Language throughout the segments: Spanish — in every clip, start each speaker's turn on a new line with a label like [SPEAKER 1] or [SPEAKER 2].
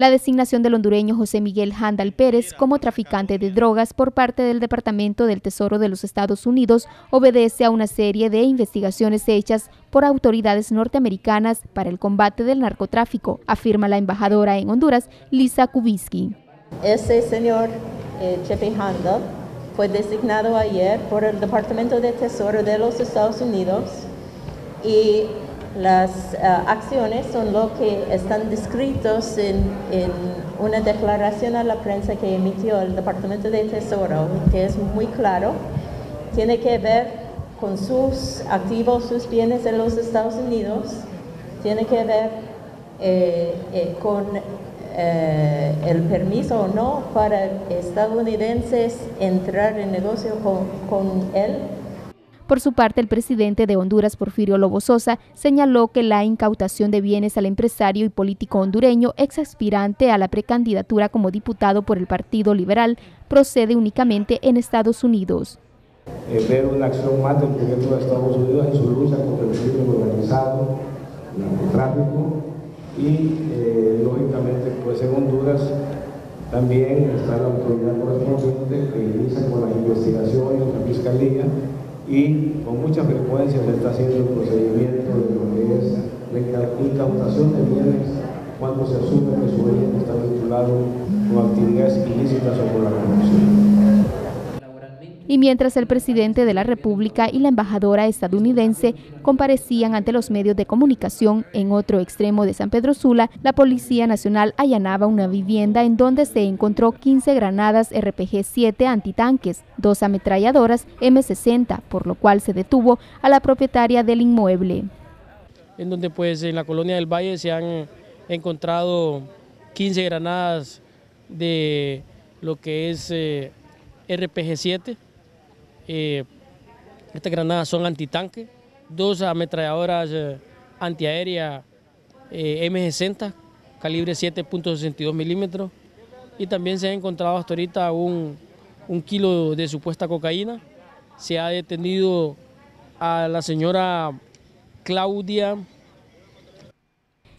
[SPEAKER 1] La designación del hondureño José Miguel Handal Pérez como traficante de drogas por parte del Departamento del Tesoro de los Estados Unidos obedece a una serie de investigaciones hechas por autoridades norteamericanas para el combate del narcotráfico, afirma la embajadora en Honduras, Lisa Kubisky.
[SPEAKER 2] Ese señor eh, Chepe Handal fue designado ayer por el Departamento del Tesoro de los Estados Unidos y las uh, acciones son lo que están descritos en, una declaración a la prensa que emitió el Departamento de Tesoro, que es muy claro. Tiene que ver con sus activos, sus bienes en los Estados Unidos, tiene que ver eh, eh, con eh, el permiso o no para estadounidenses entrar en negocio con él
[SPEAKER 1] por su parte, el presidente de Honduras, Porfirio Lobo Sosa, señaló que la incautación de bienes al empresario y político hondureño, ex aspirante a la precandidatura como diputado por el Partido Liberal, procede únicamente en Estados Unidos.
[SPEAKER 3] Eh, ver una acción más del gobierno de Estados Unidos en su lucha contra el crimen organizado, el narcotráfico y, eh, lógicamente, pues en Honduras también está la autoridad correspondiente que inicia con las investigaciones, la fiscalía, y con mucha frecuencia se está haciendo el procedimiento de lo que es la incautación de bienes cuando se asume que su origen está vinculado con actividades ilícitas o con.
[SPEAKER 1] Mientras el presidente de la República y la embajadora estadounidense comparecían ante los medios de comunicación en otro extremo de San Pedro Sula, la Policía Nacional allanaba una vivienda en donde se encontró 15 granadas RPG-7 antitanques, dos ametralladoras M60, por lo cual se detuvo a la propietaria del inmueble.
[SPEAKER 4] En donde pues en la colonia del Valle se han encontrado 15 granadas de lo que es eh, RPG-7, eh, estas granadas son antitanque, dos ametralladoras eh, antiaéreas eh, M60, calibre 7.62 milímetros, y también se ha encontrado hasta ahorita un, un kilo de supuesta cocaína. Se ha detenido a la señora Claudia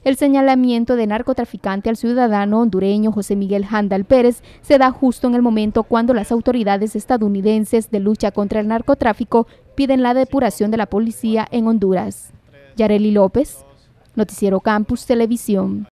[SPEAKER 1] el señalamiento de narcotraficante al ciudadano hondureño José Miguel Handal Pérez se da justo en el momento cuando las autoridades estadounidenses de lucha contra el narcotráfico piden la depuración de la policía en Honduras. Yareli López, Noticiero Campus Televisión.